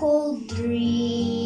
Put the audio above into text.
cold dream.